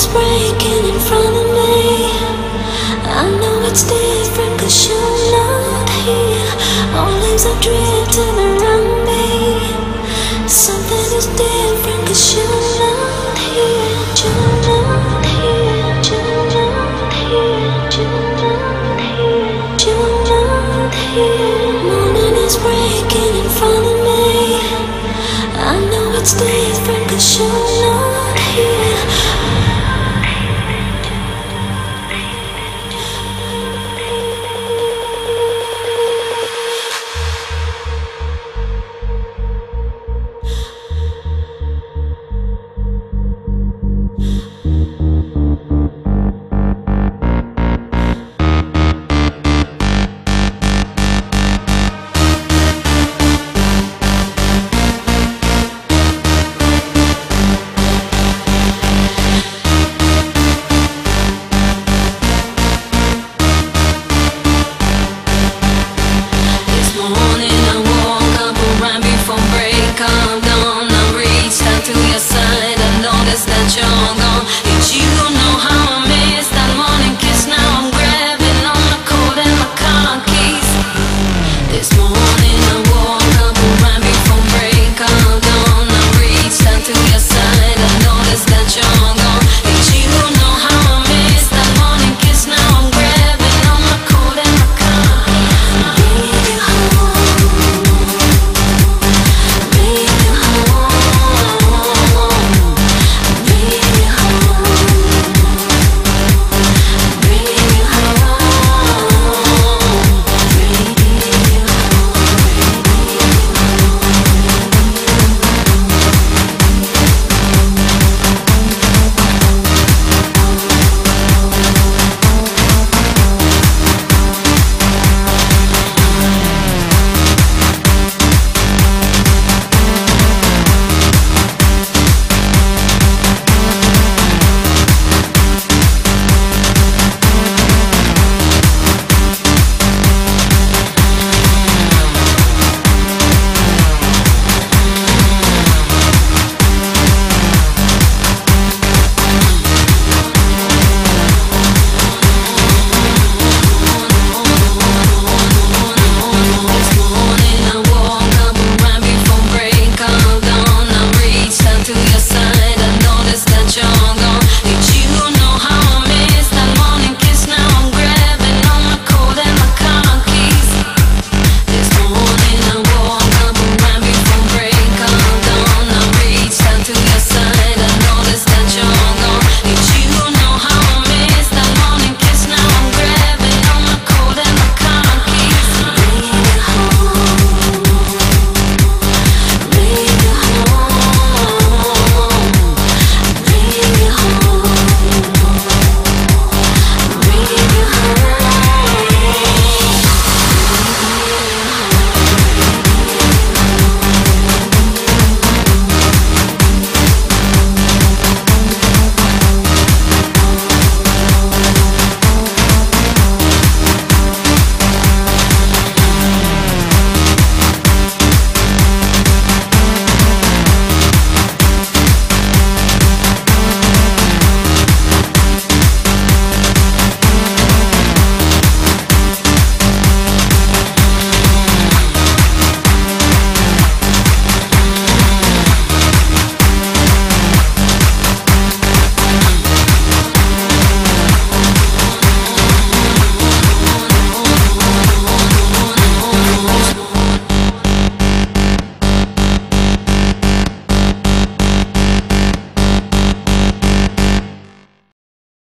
is breaking in front of me. I know it's different cause you're not here. All leaves are drifting around me. Something is different cause you're not here. You're not here. You're not here. You're not here. You're not here. Morning is breaking in front of me. I know it's different cause you're